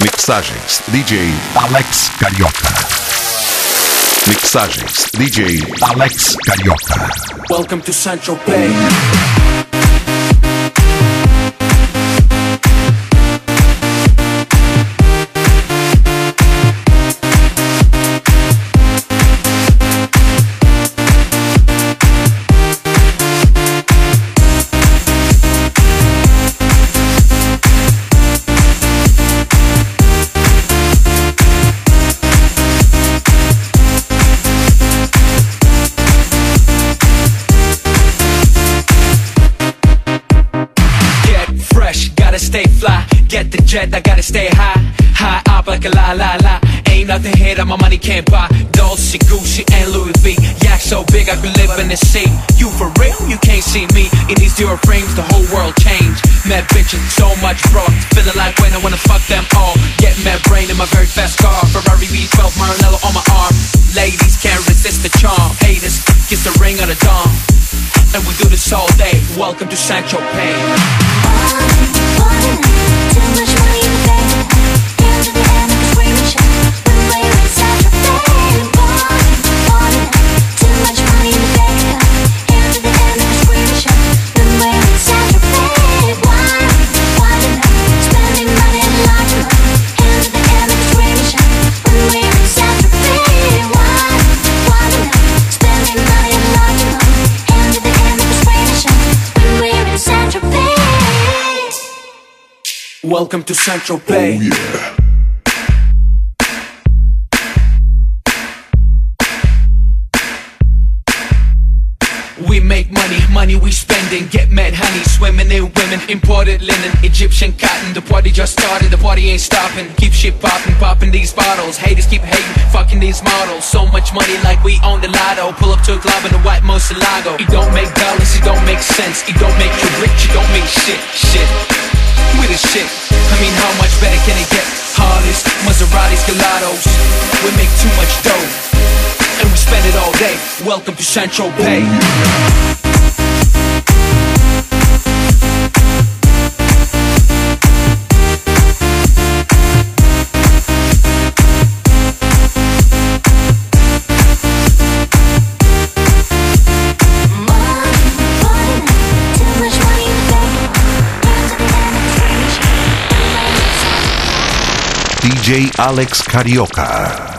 Mixagens DJ Alex Carioca. Mixagens DJ Alex Carioca. Welcome to Central Bay. Gotta stay fly. Get the jet, I gotta stay high. High up like a la la la. Ain't nothing here that my money can't buy. Dolce, Gucci, and Louis V. Yak so big I could live in the sea. You for real? You can't see me in these zero frames. The whole world changed. Mad bitches, so much broad. Feeling like when I wanna fuck them all. Get mad brain in my very fast car. Ferrari V12, Maranello on my arm. Ladies can't resist the charm. Haters, kiss the ring on the dawn. And we do this all day. Welcome to St. Tropez. Welcome to St. Tropez. Oh, yeah. We make money, money we spending. Get mad honey, swimming in women. Imported linen, Egyptian cotton. The party just started, the party ain't stopping. Keep shit popping, popping these bottles. Haters keep hating, fucking these models. So much money like we own the lotto. Pull up to a club in a white Murciélago. It don't make dollars, it don't make sense. It don't make you rich, it don't make shit, shit. We the shit. I mean, how much better can it get? Harleys, Maseratis, Gelatos. We make too much dough and we spend it all day. Welcome to St. Tropez. DJ Alex Carioca.